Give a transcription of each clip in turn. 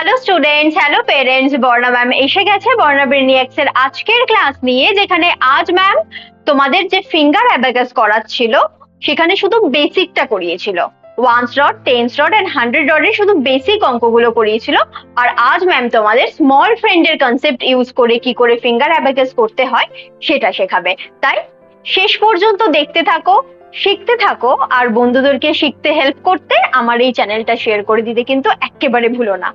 Hello students hello parents Barna ma'am এসে গেছে। বর্ণা ব্রেনিয়াক্স এর আজকের ক্লাস নিয়ে, যেখানে আজ ম্যাম তোমাদের যে ফিঙ্গার অ্যাবাকাস করাচ্ছিল, সেখানে শুধু বেসিকটা করিয়েছিল। Ones dot tens dot and hundred ডটের শুধু বেসিক অঙ্কগুলো করিয়েছিল। আর আজ ম্যাম তোমাদের স্মল ফ্রেন্ডের কনসেপ্ট ইউজ করে কি করে ফিঙ্গার অ্যাবাকাস করতে হয়, সেটা শেখাবে। তাই শেষ পর্যন্ত দেখতে থাকো, শিখতে থাকো, আর বন্ধুদেরকে শিখতে হেল্প করতে আমার এই চ্যানেলটা শেয়ার করে দিতে কিন্তু একেবারে ভুলো না।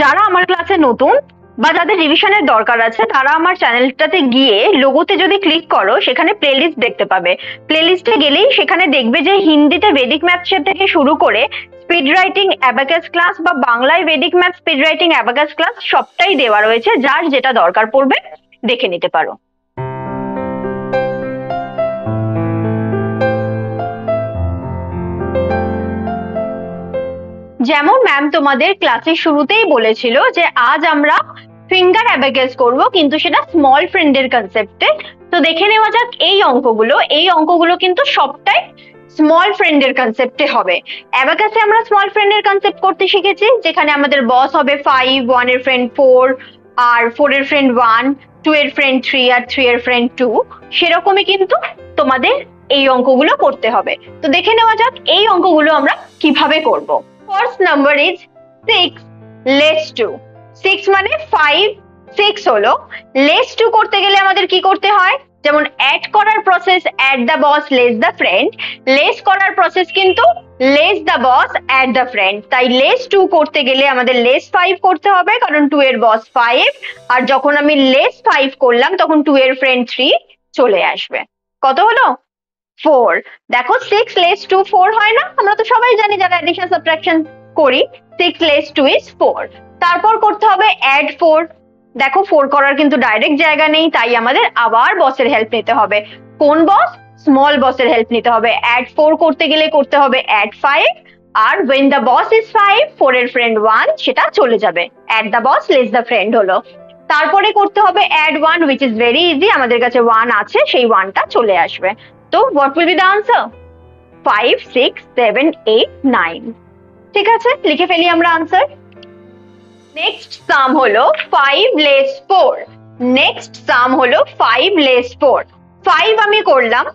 যারা আমার ক্লাসে নতুন বা যাদের রিভিশনের দরকার আছে, তারা আমার চ্যানেলটাতে গিয়ে লোগোতে যদি ক্লিক করো, সেখানে প্লেলিস্ট দেখতে পাবে। প্লেলিস্টে গেলেই সেখানে দেখবে যে হিন্দিতে বেদিক ম্যাথসের থেকে শুরু করে স্পিড রাইটিং অ্যাবাকাস ক্লাস বা বাংলায় Vedic math speed writing abacus class সবটাই দেওয়া রয়েছে। যার যেটা দরকার পড়বে, দেখে নিতে পারো। যেমন ম্যাম তোমাদের ক্লাসের শুরুতেই বলেছিল যে আজ আমরা ফিঙ্গার অ্যাবাকাস করব, কিন্তু সেটা স্মল ফ্রেন্ডের কনসেপ্টে তো দেখে নেওয়া যাক এই অঙ্কগুলো। এই অঙ্কগুলো কিন্তু সবটাই স্মল ফ্রেন্ডের কনসেপ্টে হবে। অ্যাবাকাসে আমরা স্মল ফ্রেন্ডের কনসেপ্ট করতে শিখেছি, যেখানে আমাদের বস হবে ফাইভ ওয়ানের ফ্রেন্ড ফোর আর ফোর এর ফ্রেন্ড ওয়ান টু এর ফ্রেন্ড থ্রি আর থ্রি এর ফ্রেন্ড টু সেরকমই কিন্তু তোমাদের এই অঙ্কগুলো করতে হবে। তো দেখে নেওয়া যাক এই অঙ্কগুলো আমরা কীভাবে করব। First number is six less two six মানে ফাইভ সিক্স হলো লেস টু করতে গেলে আমাদের কি করতে হয়? যেমন অ্যাড করার process add the boss less the friend less করার প্রসেস কিন্তু less the boss add the friend তাই লেস টু করতে গেলে আমাদের লেস ফাইভ করতে হবে, কারণ টু এর বস ফাইভ আর যখন আমি লেস ফাইভ করলাম, তখন টু এর ফ্রেন্ড থ্রি চলে আসবে। কত হলো? ফোর দেখো সিক্স লেস টু ফোর হয় না? আমরা তো সবাই জানি যারা অ্যাডিশন সাবট্রাকশন করি six less two is four তারপর করতে হবে অ্যাড ফোর দেখো ফোর করার কিন্তু ডাইরেক্ট জায়গা নেই, তাই আমাদের আবার বসের হেল্প নিতে হবে। কোন বস স্মল বসের হেল্প নিতে হবে। অ্যাড ফোর করতে গেলে করতে হবে add five R when the boss is five four এর ফ্রেন্ড ওয়ান সেটা চলে যাবে। Add the boss less the friend হলো। তারপরে করতে হবে add one which is very easy আমাদের কাছে ওয়ান আছে, সেই ওয়ানটা চলে আসবে। তো what will be the answer five six seven eight nine ঠিক আছে? লিখে ফেলি আমরা আনসার নেক্সট সাম হলো five less four next sum হলো ফাইভ লেস ফোর ফাইভ আমি করলাম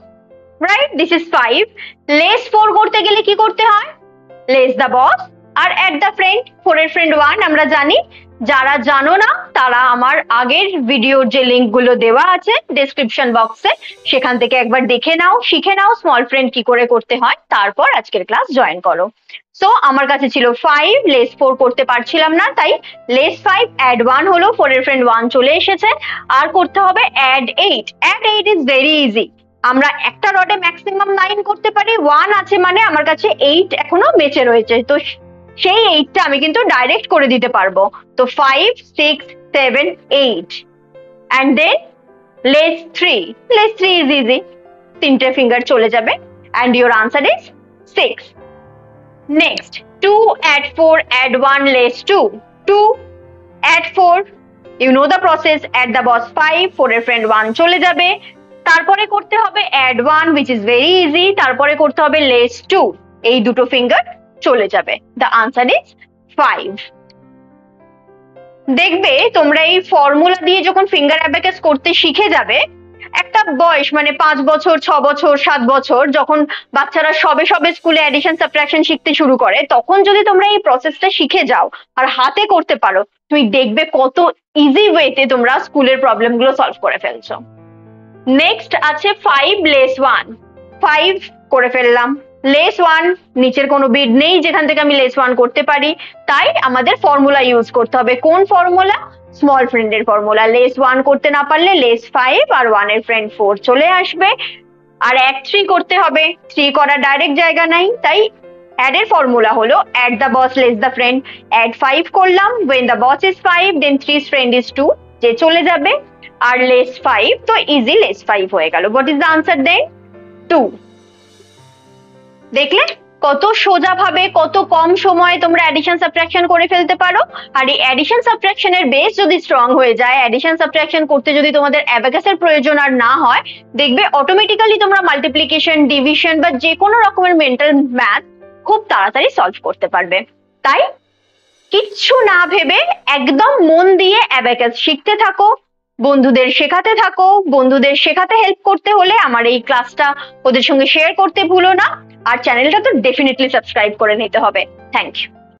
right this is five less four করতে গেলে কি করতে হয়? লেস দ্য বস আর অ্যাট দ্য ফ্রেন্ড ফোর এর ফ্রেন্ড ওয়ান আমরা জানি যারা জানো না, তারা আমার আগের ভিডিওর যে লিঙ্কগুলো দেওয়া আছে ডেসক্রিপশন বক্সে সেখান থেকে একবার দেখে নাও, শিখে নাও স্মল ফ্রেন্ড কি করে করতে হয়, তারপর আজকের ক্লাস জয়েন করো। সো আমার কাছে ছিল ফাইভ লেস ফোর করতে পারছিলাম না, তাই লেস ফাইভ অ্যাড ওয়ান হলো ফোর এর ফ্রেন্ড ওয়ান চলে এসেছে। আর করতে হবে add eight add eight is very easy আমরা একটা রডে ম্যাক্সিমাম নাইন করতে পারি ওয়ান আছে মানে আমার কাছে এইট এখনও বেঁচে রয়েছে। তো সেই এইটটা আমি কিন্তু ডাইরেক্ট করে দিতে পারব। তো five six seven eight and then less three less three is easy তিনটে ফিঙ্গার চলে যাবে। And your answer is six next two add four add one less two two add four you know the process at the boss five four এর friend one চলে যাবে। তারপরে করতে হবে add one which is very easy তারপরে করতে হবে less two এই দুটো ফিঙ্গার চলে যাবে। দ্য আনসার ইজ ফাইভ দেখবে তোমরা এই ফর্মুলা দিয়ে যখন ফিঙ্গার অ্যাবাকাস করতে শিখে যাবে, একটা বয়স মানে পাঁচ বছর, ছ বছর, সাত বছর, যখন বাচ্চারা সবে সবে স্কুলে অ্যাডিশন সাবট্রাকশন শিখতে শুরু করে, তখন যদি তোমরা এই প্রসেসটা শিখে যাও আর হাতে করতে পারো, তুমি দেখবে কত ইজি ওয়েতে তোমরা স্কুলের প্রবলেমগুলো সলভ করে ফেলছো। নেক্সট আছে ফাইভ লেস ওয়ান ফাইভ করে ফেললাম। লেস ওয়ান, নিচের কোনো বিড নেই, যেখান থেকে আমি লেস ওয়ান করতে পারি। তাই আমাদের ফর্মুলা ইউজ করতে হবে। কোন ফর্মুলা? স্মল ফ্রেন্ডের ফর্মুলা। লেস ওয়ান করতে না পারলে লেস ফাইভ আর ওয়ানের ফ্রেন্ড ফোর চলে আসবে। আর এক থ্রি করতে হবে। থ্রি করার ডাইরেক্ট জায়গা নাই। তাই অ্যাড এর ফর্মুলা হলো add the boss less the friend add five করলাম। When the boss is five then three friend is two যে চলে যাবে। আর লেস ফাইভ তো ইজি লেস ফাইভ হয়ে গেল। What is the answer then two দেখলে? কত সোজা ভাবে কত কম সময়ে তোমরা অ্যাডিশন সাবট্রাকশন করে ফেলতে পারো। আর এই অ্যাডিশন সাবট্রাকশনের বেস যদি স্ট্রং হয়ে যায় অ্যাডিশন সাবট্রাকশন করতে যদি তোমাদের অ্যাবাকাসের প্রয়োজন আর না হয়, দেখবে অটোমেটিক্যালি তোমরা মাল্টিপ্লিকেশন ডিভিশন বা যে কোনো রকমের মেন্টাল ম্যাথ খুব তাড়াতাড়ি সলভ করতে পারবে। তাই কিচ্ছু না ভেবে একদম মন দিয়ে অ্যাবাকাস শিখতে থাকো। বন্ধুদের শেখাতে থাকো, বন্ধুদের শেখাতে হেল্প করতে হলে আমার এই ক্লাসটা ওদের সঙ্গে শেয়ার করতে ভুলো না। আর চ্যানেলটা তো ডেফিনেটলি সাবস্ক্রাইব করে নিতে হবে। Thank you